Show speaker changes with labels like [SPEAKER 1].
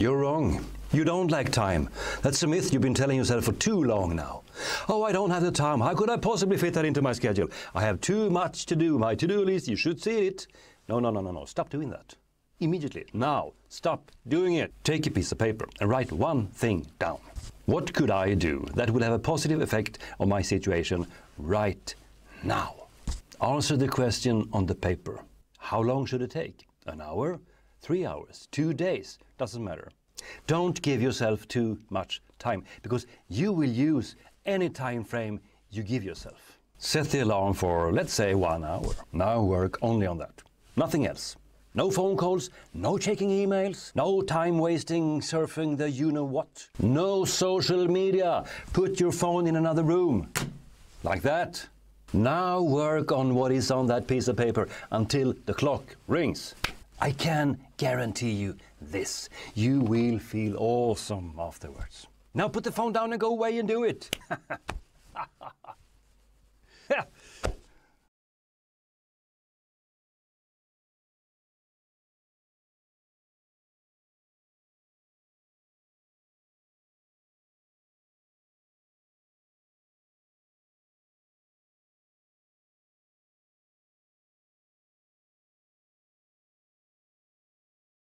[SPEAKER 1] You're wrong. You don't lack time. That's a myth you've been telling yourself for too long now. Oh, I don't have the time. How could I possibly fit that into my schedule? I have too much to do. My to-do list, you should see it. No, no, no, no, no. Stop doing that. Immediately. Now. Stop doing it. Take a piece of paper and write one thing down. What could I do that would have a positive effect on my situation right now? Answer the question on the paper. How long should it take? An hour? Three hours? Two days? Doesn't matter. Don't give yourself too much time because you will use any time frame you give yourself. Set the alarm for, let's say, one hour. Now work only on that. Nothing else. No phone calls, no checking emails, no time wasting surfing the you know what. No social media. Put your phone in another room. Like that. Now work on what is on that piece of paper until the clock rings. I can guarantee you this. You will feel awesome afterwards. Now put the phone down and go away and do it.